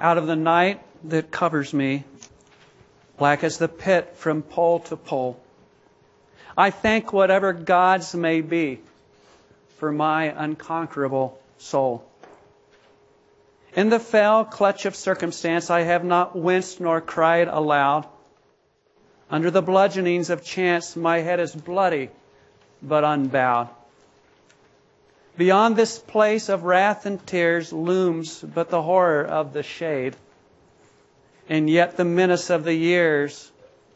out of the night that covers me, black as the pit from pole to pole. I thank whatever gods may be for my unconquerable soul. In the fell clutch of circumstance, I have not winced nor cried aloud. Under the bludgeonings of chance, my head is bloody but unbowed. Beyond this place of wrath and tears looms but the horror of the shade. And yet the menace of the years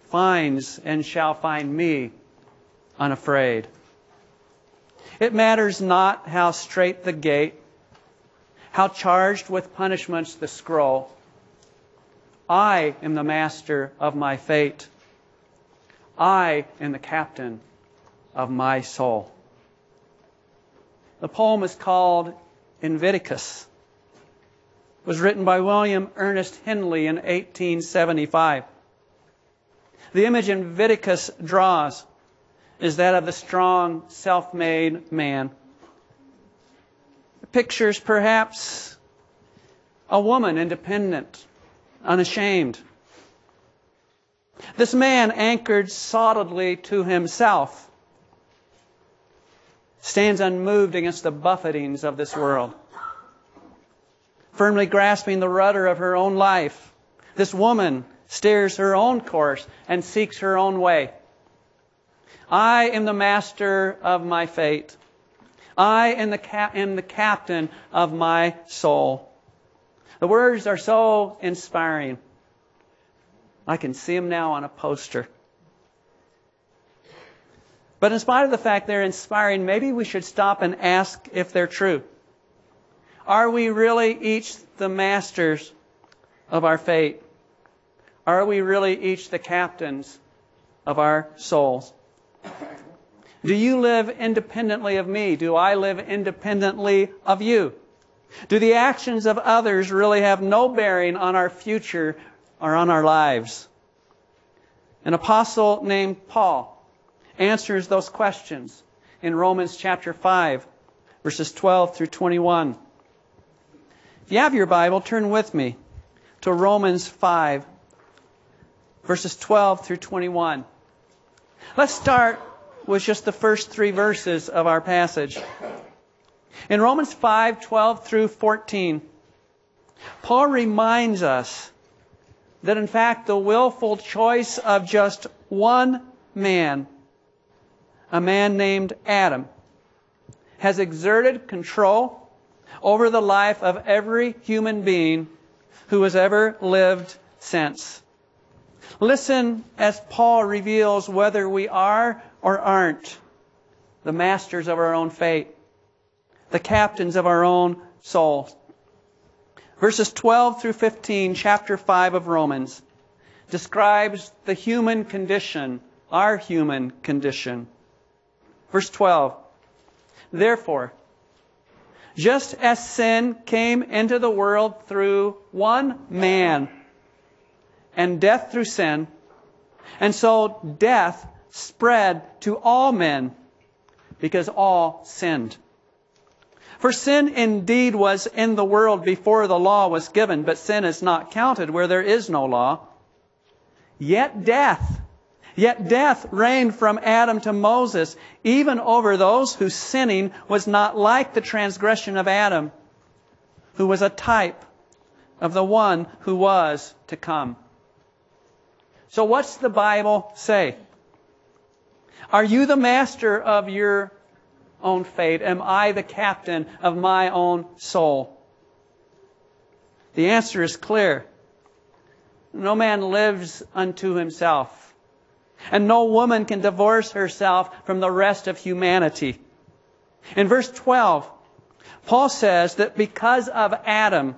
finds and shall find me unafraid. It matters not how straight the gate, how charged with punishments the scroll. I am the master of my fate. I am the captain of my soul. The poem is called Invictus. It was written by William Ernest Henley in 1875. The image in Invictus draws is that of the strong, self-made man. It pictures perhaps a woman independent, unashamed. This man anchored solidly to himself stands unmoved against the buffetings of this world. Firmly grasping the rudder of her own life, this woman steers her own course and seeks her own way. I am the master of my fate. I am the, am the captain of my soul. The words are so inspiring. I can see them now on a poster. But in spite of the fact they're inspiring, maybe we should stop and ask if they're true. Are we really each the masters of our fate? Are we really each the captains of our souls? Do you live independently of me? Do I live independently of you? Do the actions of others really have no bearing on our future or on our lives? An apostle named Paul answers those questions in Romans chapter 5, verses 12 through 21. If you have your Bible, turn with me to Romans 5, verses 12 through 21. Let's start with just the first three verses of our passage. In Romans 5, 12 through 14, Paul reminds us that in fact the willful choice of just one man a man named Adam, has exerted control over the life of every human being who has ever lived since. Listen as Paul reveals whether we are or aren't the masters of our own fate, the captains of our own souls. Verses 12 through 15, chapter 5 of Romans, describes the human condition, our human condition. Verse 12. Therefore, just as sin came into the world through one man, and death through sin, and so death spread to all men because all sinned. For sin indeed was in the world before the law was given, but sin is not counted where there is no law. Yet death Yet death reigned from Adam to Moses, even over those whose sinning was not like the transgression of Adam, who was a type of the one who was to come. So what's the Bible say? Are you the master of your own fate? Am I the captain of my own soul? The answer is clear. No man lives unto himself. And no woman can divorce herself from the rest of humanity. In verse 12, Paul says that because of Adam,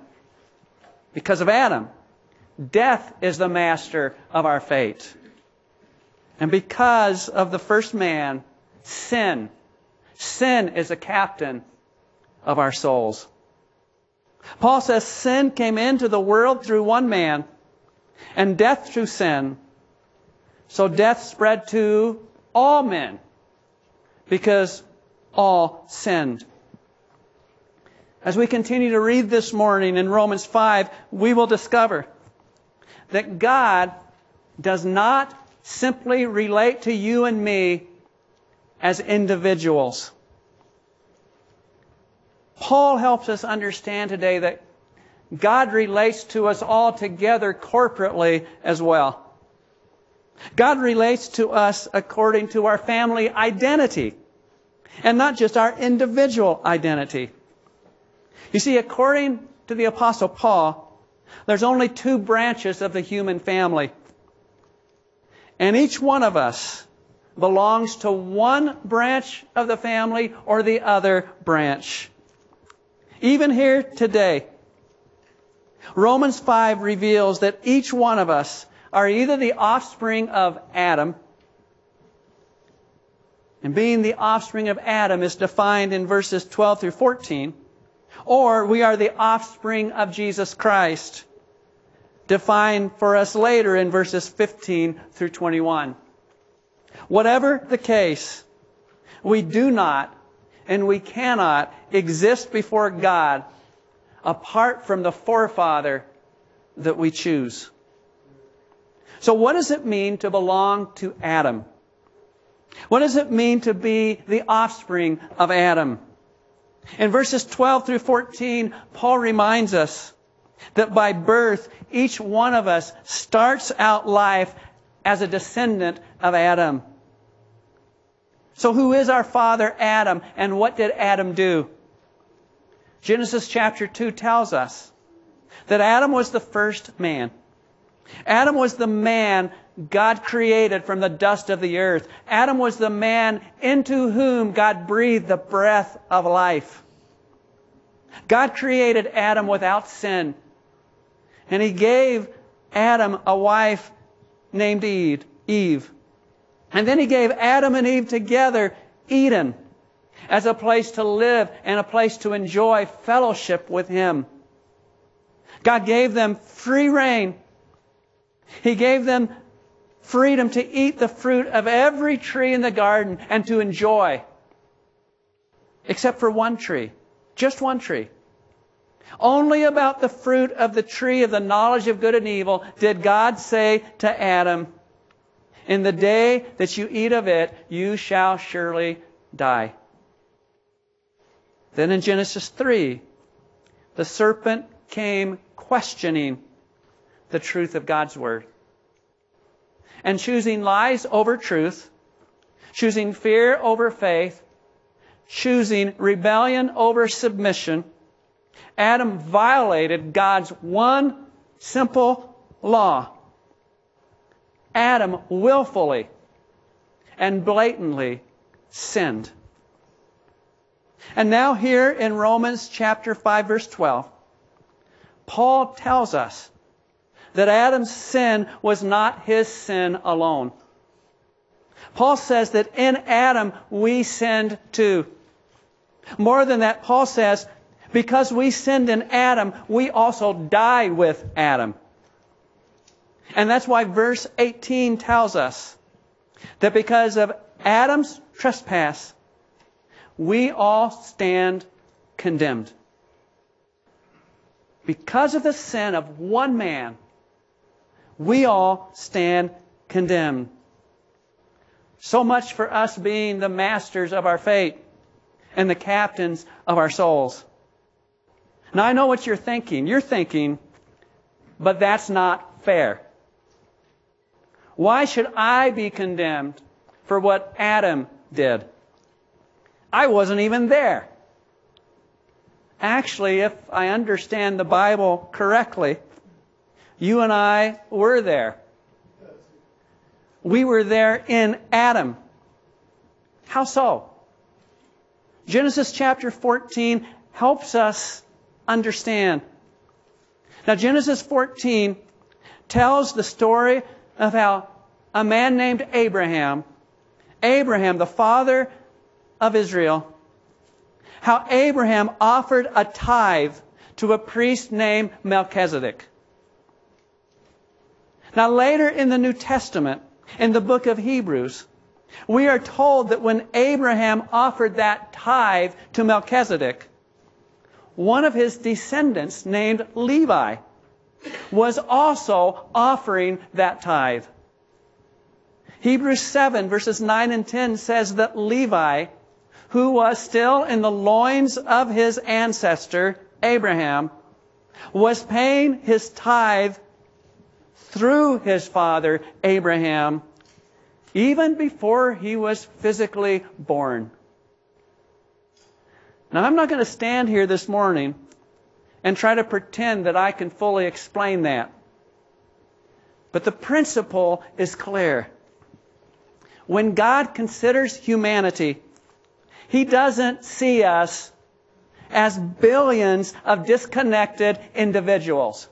because of Adam, death is the master of our fate. And because of the first man, sin, sin is a captain of our souls. Paul says sin came into the world through one man, and death through sin. So death spread to all men because all sinned. As we continue to read this morning in Romans 5, we will discover that God does not simply relate to you and me as individuals. Paul helps us understand today that God relates to us all together corporately as well. God relates to us according to our family identity and not just our individual identity. You see, according to the Apostle Paul, there's only two branches of the human family. And each one of us belongs to one branch of the family or the other branch. Even here today, Romans 5 reveals that each one of us are either the offspring of Adam, and being the offspring of Adam is defined in verses 12 through 14, or we are the offspring of Jesus Christ, defined for us later in verses 15 through 21. Whatever the case, we do not and we cannot exist before God apart from the forefather that we choose. So what does it mean to belong to Adam? What does it mean to be the offspring of Adam? In verses 12 through 14, Paul reminds us that by birth, each one of us starts out life as a descendant of Adam. So who is our father Adam and what did Adam do? Genesis chapter 2 tells us that Adam was the first man. Adam was the man God created from the dust of the earth. Adam was the man into whom God breathed the breath of life. God created Adam without sin. And he gave Adam a wife named Eve. Eve. And then he gave Adam and Eve together Eden as a place to live and a place to enjoy fellowship with him. God gave them free rein. He gave them freedom to eat the fruit of every tree in the garden and to enjoy. Except for one tree. Just one tree. Only about the fruit of the tree of the knowledge of good and evil did God say to Adam, In the day that you eat of it, you shall surely die. Then in Genesis 3, the serpent came questioning the truth of God's Word. And choosing lies over truth, choosing fear over faith, choosing rebellion over submission, Adam violated God's one simple law. Adam willfully and blatantly sinned. And now here in Romans chapter 5 verse 12, Paul tells us that Adam's sin was not his sin alone. Paul says that in Adam we sinned too. More than that, Paul says, because we sinned in Adam, we also die with Adam. And that's why verse 18 tells us that because of Adam's trespass, we all stand condemned. Because of the sin of one man, we all stand condemned. So much for us being the masters of our fate and the captains of our souls. Now I know what you're thinking. You're thinking, but that's not fair. Why should I be condemned for what Adam did? I wasn't even there. Actually, if I understand the Bible correctly, you and I were there. We were there in Adam. How so? Genesis chapter 14 helps us understand. Now, Genesis 14 tells the story of how a man named Abraham, Abraham, the father of Israel, how Abraham offered a tithe to a priest named Melchizedek. Now, later in the New Testament, in the book of Hebrews, we are told that when Abraham offered that tithe to Melchizedek, one of his descendants named Levi was also offering that tithe. Hebrews 7 verses 9 and 10 says that Levi, who was still in the loins of his ancestor, Abraham, was paying his tithe through his father, Abraham, even before he was physically born. Now, I'm not going to stand here this morning and try to pretend that I can fully explain that. But the principle is clear. When God considers humanity, He doesn't see us as billions of disconnected individuals.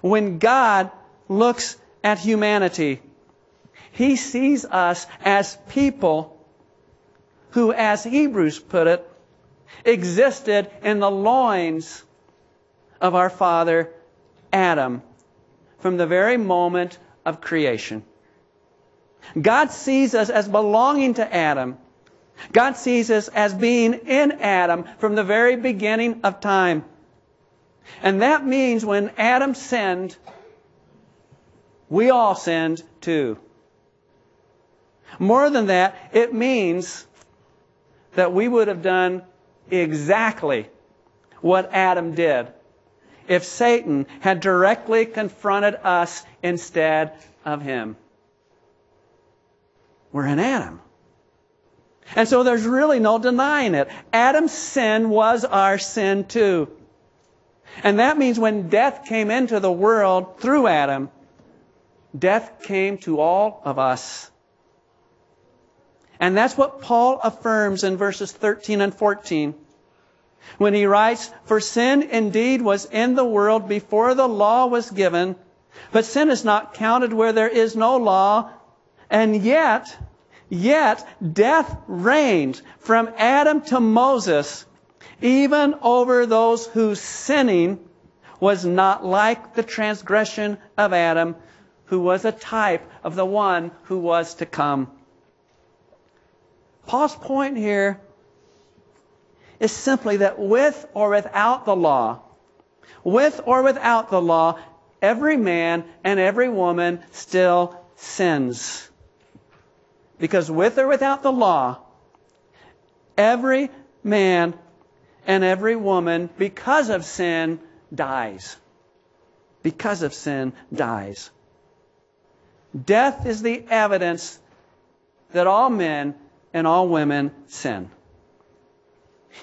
When God looks at humanity, He sees us as people who, as Hebrews put it, existed in the loins of our father Adam from the very moment of creation. God sees us as belonging to Adam. God sees us as being in Adam from the very beginning of time. And that means when Adam sinned, we all sinned too. More than that, it means that we would have done exactly what Adam did if Satan had directly confronted us instead of him. We're in Adam. And so there's really no denying it. Adam's sin was our sin too. And that means when death came into the world through Adam, death came to all of us. And that's what Paul affirms in verses 13 and 14. When he writes, For sin indeed was in the world before the law was given, but sin is not counted where there is no law, and yet, yet death reigned from Adam to Moses, even over those whose sinning was not like the transgression of Adam, who was a type of the one who was to come. Paul's point here is simply that with or without the law, with or without the law, every man and every woman still sins. Because with or without the law, every man and every woman, because of sin, dies. Because of sin, dies. Death is the evidence that all men and all women sin.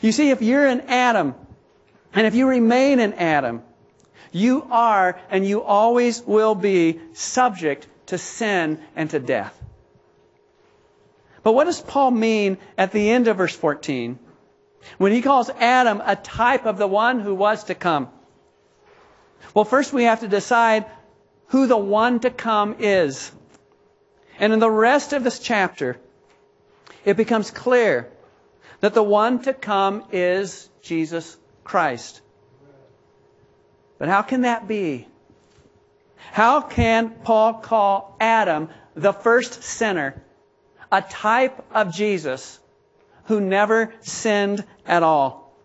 You see, if you're in Adam, and if you remain in Adam, you are and you always will be subject to sin and to death. But what does Paul mean at the end of verse 14 when he calls Adam a type of the one who was to come? Well, first we have to decide who the one to come is. And in the rest of this chapter, it becomes clear that the one to come is Jesus Christ. But how can that be? How can Paul call Adam the first sinner, a type of Jesus who never sinned at all?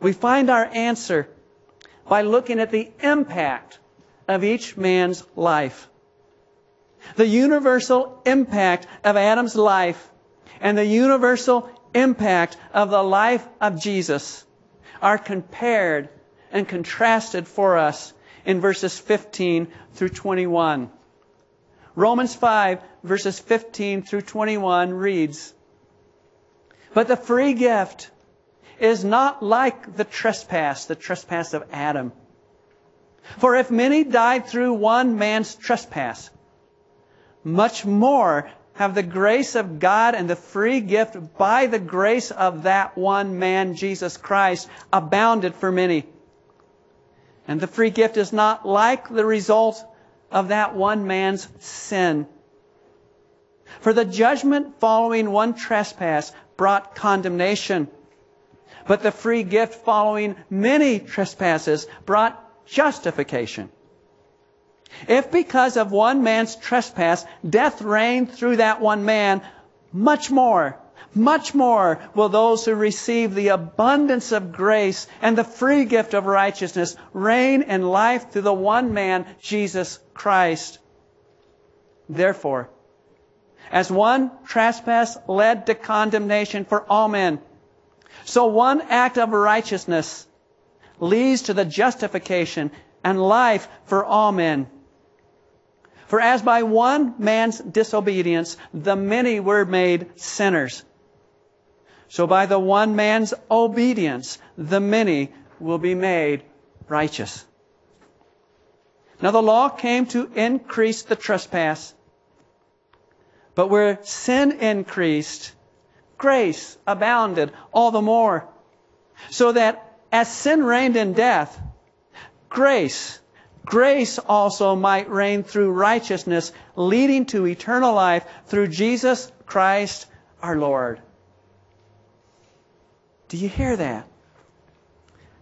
We find our answer by looking at the impact of each man's life. The universal impact of Adam's life and the universal impact of the life of Jesus are compared and contrasted for us in verses 15 through 21. Romans 5 verses 15 through 21 reads, But the free gift is not like the trespass, the trespass of Adam. For if many died through one man's trespass, much more have the grace of God and the free gift by the grace of that one man, Jesus Christ, abounded for many. And the free gift is not like the result of that one man's sin. For the judgment following one trespass brought condemnation, but the free gift following many trespasses brought justification. If because of one man's trespass death reigned through that one man, much more, much more will those who receive the abundance of grace and the free gift of righteousness reign in life through the one man, Jesus Christ. Therefore, as one trespass led to condemnation for all men, so one act of righteousness leads to the justification and life for all men. For as by one man's disobedience the many were made sinners, so by the one man's obedience the many will be made righteous. Now the law came to increase the trespass, but where sin increased, grace abounded all the more. So that as sin reigned in death, grace, grace also might reign through righteousness, leading to eternal life through Jesus Christ our Lord. Do you hear that?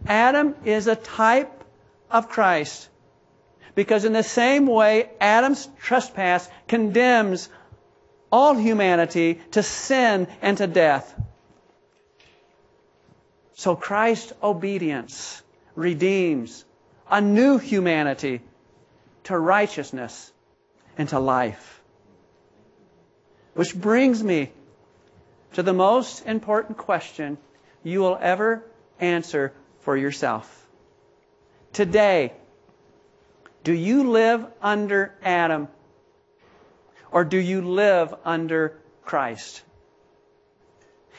Adam is a type of Christ. Because in the same way Adam's trespass condemns all humanity to sin and to death. So Christ's obedience redeems a new humanity to righteousness and to life. Which brings me to the most important question you will ever answer for yourself. Today, do you live under Adam or do you live under Christ?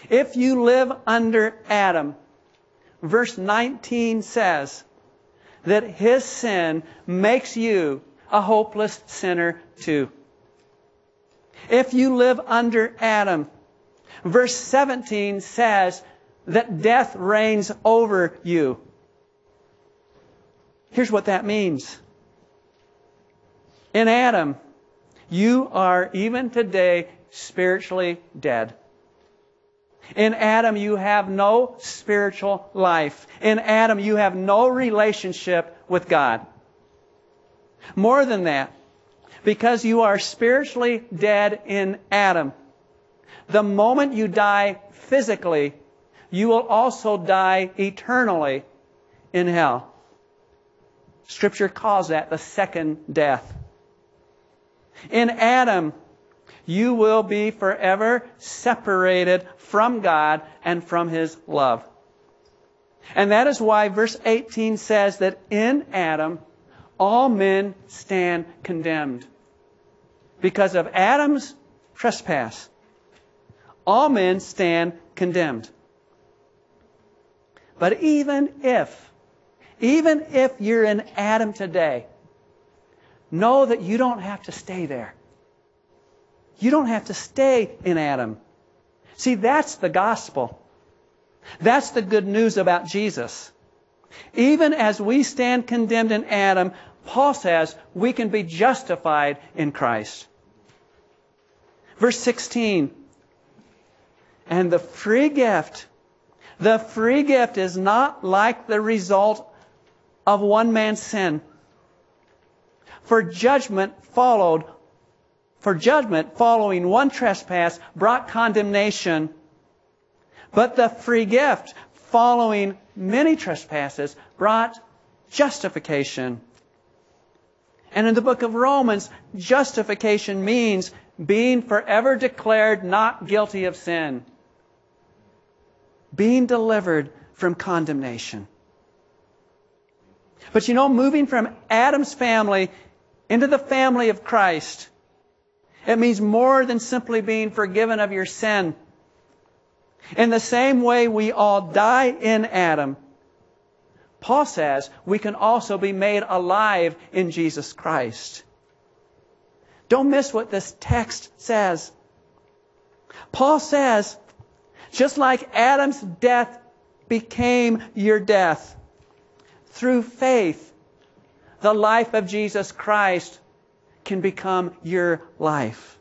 If you live under Adam, verse 19 says that his sin makes you a hopeless sinner too. If you live under Adam, verse 17 says that death reigns over you. Here's what that means. In Adam, you are even today spiritually dead. In Adam, you have no spiritual life. In Adam, you have no relationship with God. More than that, because you are spiritually dead in Adam, the moment you die physically, you will also die eternally in hell. Scripture calls that the second death. In Adam, you will be forever separated from God and from His love. And that is why verse 18 says that in Adam, all men stand condemned. Because of Adam's trespass, all men stand condemned. But even if, even if you're in Adam today, know that you don't have to stay there. You don't have to stay in Adam. See, that's the gospel. That's the good news about Jesus. Even as we stand condemned in Adam, Paul says we can be justified in Christ. Verse 16. And the free gift, the free gift is not like the result of one man's sin. For judgment followed, for judgment following one trespass brought condemnation. But the free gift following many trespasses brought justification. And in the book of Romans, justification means being forever declared not guilty of sin. Being delivered from condemnation. But you know, moving from Adam's family into the family of Christ. It means more than simply being forgiven of your sin. In the same way we all die in Adam, Paul says we can also be made alive in Jesus Christ. Don't miss what this text says. Paul says, just like Adam's death became your death, through faith, the life of Jesus Christ can become your life.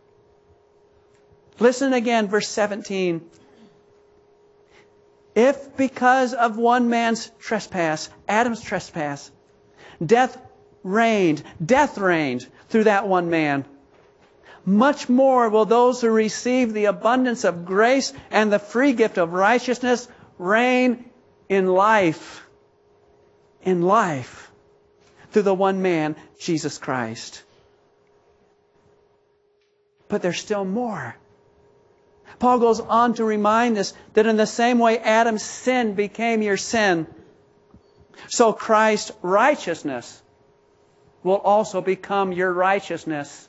Listen again, verse 17. If because of one man's trespass, Adam's trespass, death reigned, death reigned through that one man, much more will those who receive the abundance of grace and the free gift of righteousness reign in life. In life. Through the one man, Jesus Christ. But there's still more. Paul goes on to remind us that in the same way Adam's sin became your sin, so Christ's righteousness will also become your righteousness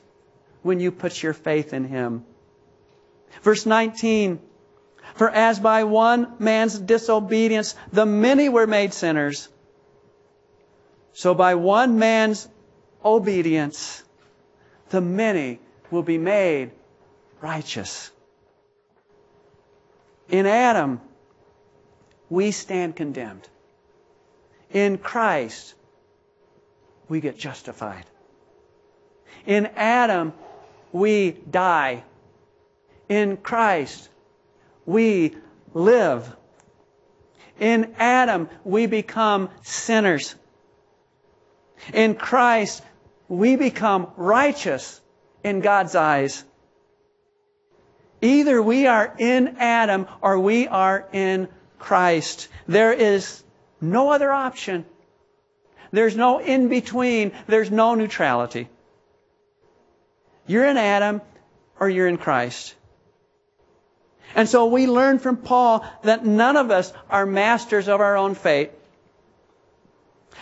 when you put your faith in him. Verse 19, for as by one man's disobedience the many were made sinners, so by one man's obedience the many will be made righteous. In Adam, we stand condemned. In Christ, we get justified. In Adam, we die. In Christ, we live. In Adam, we become sinners. In Christ, we become righteous in God's eyes. Either we are in Adam or we are in Christ. There is no other option. There's no in between. There's no neutrality. You're in Adam or you're in Christ. And so we learn from Paul that none of us are masters of our own fate.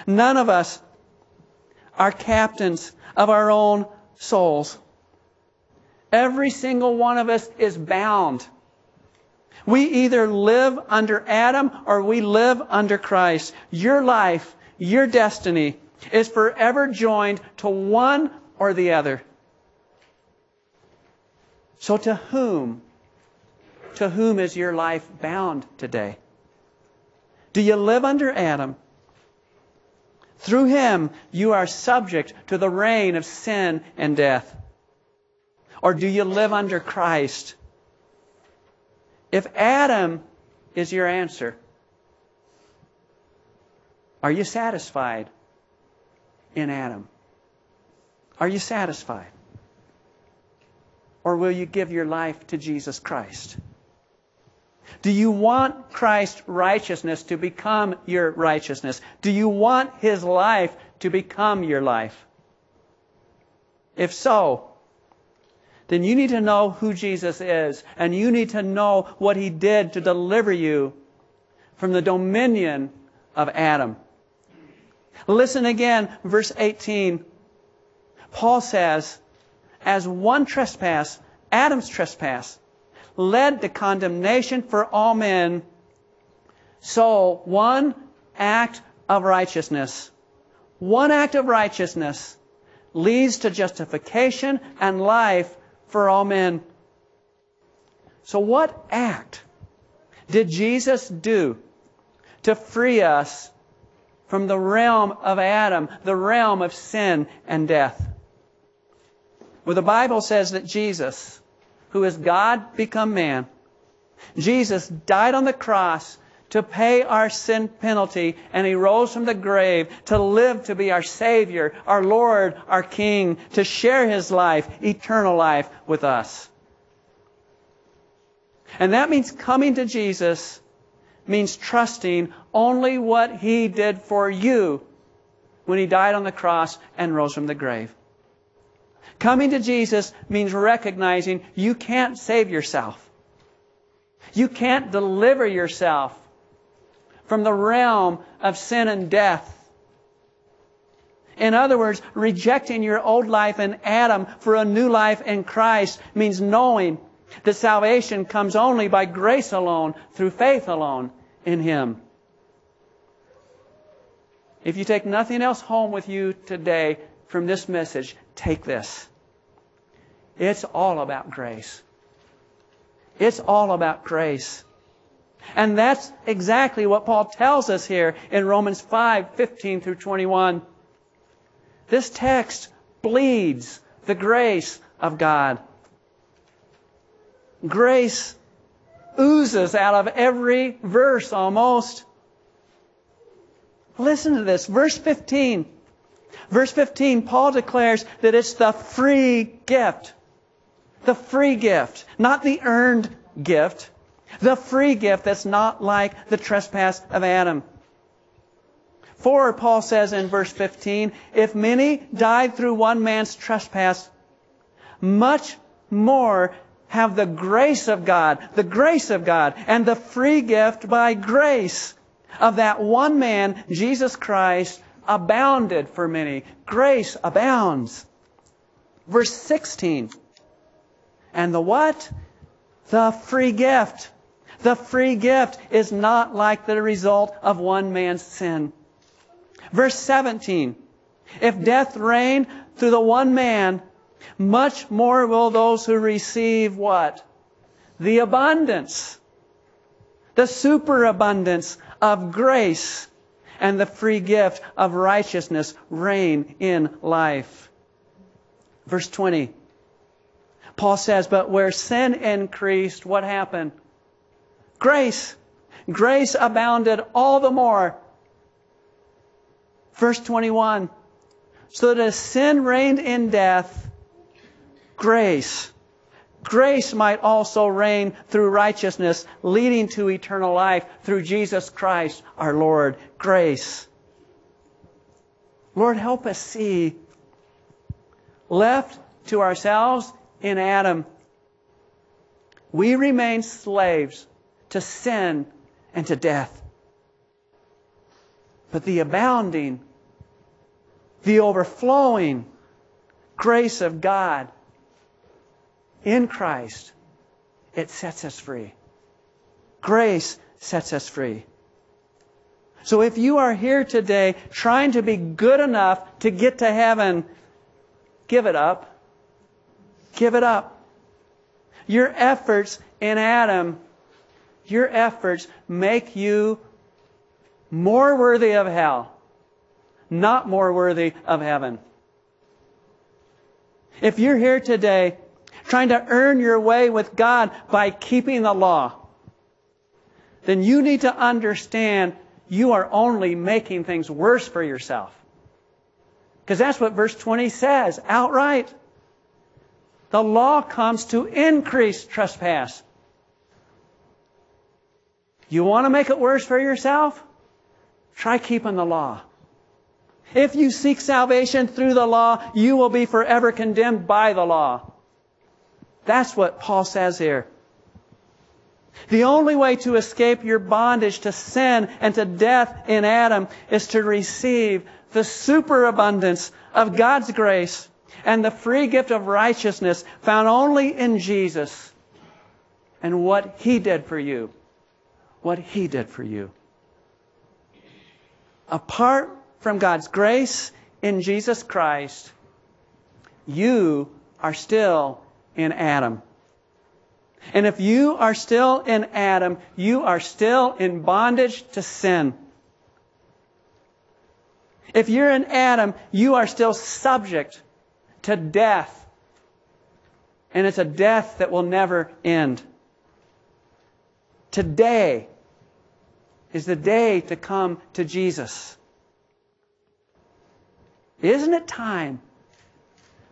None of us are captains of our own souls. Every single one of us is bound. We either live under Adam or we live under Christ. Your life, your destiny is forever joined to one or the other. So to whom, to whom is your life bound today? Do you live under Adam? Through him, you are subject to the reign of sin and death. Or do you live under Christ? If Adam is your answer, are you satisfied in Adam? Are you satisfied? Or will you give your life to Jesus Christ? Do you want Christ's righteousness to become your righteousness? Do you want His life to become your life? If so, then you need to know who Jesus is, and you need to know what he did to deliver you from the dominion of Adam. Listen again, verse 18. Paul says, as one trespass, Adam's trespass, led to condemnation for all men, so one act of righteousness, one act of righteousness leads to justification and life for all men. So, what act did Jesus do to free us from the realm of Adam, the realm of sin and death? Well, the Bible says that Jesus, who is God become man, Jesus died on the cross to pay our sin penalty, and He rose from the grave to live to be our Savior, our Lord, our King, to share His life, eternal life, with us. And that means coming to Jesus means trusting only what He did for you when He died on the cross and rose from the grave. Coming to Jesus means recognizing you can't save yourself. You can't deliver yourself from the realm of sin and death. In other words, rejecting your old life in Adam for a new life in Christ means knowing that salvation comes only by grace alone, through faith alone in Him. If you take nothing else home with you today from this message, take this. It's all about grace. It's all about grace. And that's exactly what Paul tells us here in Romans 5 15 through 21. This text bleeds the grace of God. Grace oozes out of every verse almost. Listen to this. Verse 15. Verse 15, Paul declares that it's the free gift. The free gift, not the earned gift. The free gift that's not like the trespass of Adam. For, Paul says in verse 15, if many died through one man's trespass, much more have the grace of God, the grace of God, and the free gift by grace of that one man, Jesus Christ, abounded for many. Grace abounds. Verse 16. And the what? The free gift. The free gift is not like the result of one man's sin. Verse 17. If death reigned through the one man, much more will those who receive what? The abundance. The superabundance of grace and the free gift of righteousness reign in life. Verse 20. Paul says, But where sin increased, what happened? Grace. Grace abounded all the more. Verse 21. So that as sin reigned in death, grace. Grace might also reign through righteousness, leading to eternal life through Jesus Christ our Lord. Grace. Lord, help us see. Left to ourselves in Adam, we remain slaves to sin and to death. But the abounding, the overflowing grace of God in Christ, it sets us free. Grace sets us free. So if you are here today trying to be good enough to get to heaven, give it up. Give it up. Your efforts in Adam, your efforts make you more worthy of hell, not more worthy of heaven. If you're here today trying to earn your way with God by keeping the law, then you need to understand you are only making things worse for yourself. Because that's what verse 20 says outright. The law comes to increase trespass. You want to make it worse for yourself? Try keeping the law. If you seek salvation through the law, you will be forever condemned by the law. That's what Paul says here. The only way to escape your bondage to sin and to death in Adam is to receive the superabundance of God's grace and the free gift of righteousness found only in Jesus and what He did for you. What He did for you. Apart from God's grace in Jesus Christ, you are still in Adam. And if you are still in Adam, you are still in bondage to sin. If you're in Adam, you are still subject to death. And it's a death that will never end. Today is the day to come to Jesus. Isn't it time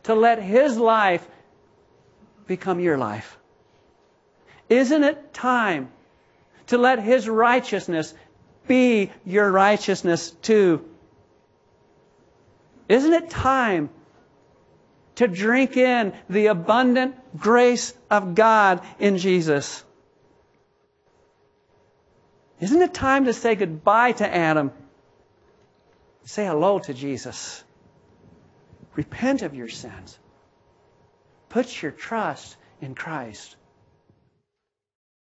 to let His life become your life? Isn't it time to let His righteousness be your righteousness too? Isn't it time to drink in the abundant grace of God in Jesus? Isn't it time to say goodbye to Adam? Say hello to Jesus. Repent of your sins. Put your trust in Christ.